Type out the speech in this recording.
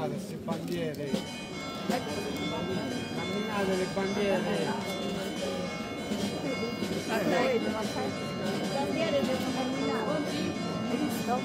camminate queste bandiere. Camminate le bandiere. Bandiere devono camminare. Hai visto?